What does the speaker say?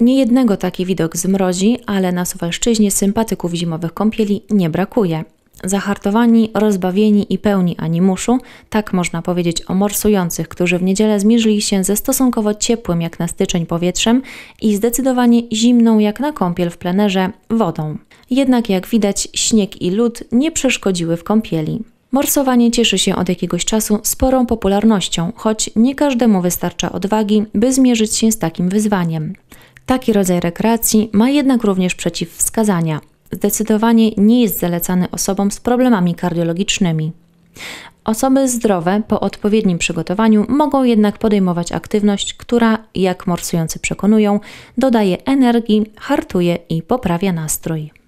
Niejednego taki widok zmrozi, ale na Suwalszczyźnie sympatyków zimowych kąpieli nie brakuje. Zahartowani, rozbawieni i pełni animuszu, tak można powiedzieć o morsujących, którzy w niedzielę zmierzyli się ze stosunkowo ciepłym jak na styczeń powietrzem i zdecydowanie zimną jak na kąpiel w plenerze wodą. Jednak jak widać śnieg i lód nie przeszkodziły w kąpieli. Morsowanie cieszy się od jakiegoś czasu sporą popularnością, choć nie każdemu wystarcza odwagi, by zmierzyć się z takim wyzwaniem. Taki rodzaj rekreacji ma jednak również przeciwwskazania. Zdecydowanie nie jest zalecany osobom z problemami kardiologicznymi. Osoby zdrowe po odpowiednim przygotowaniu mogą jednak podejmować aktywność, która, jak morsujący przekonują, dodaje energii, hartuje i poprawia nastrój.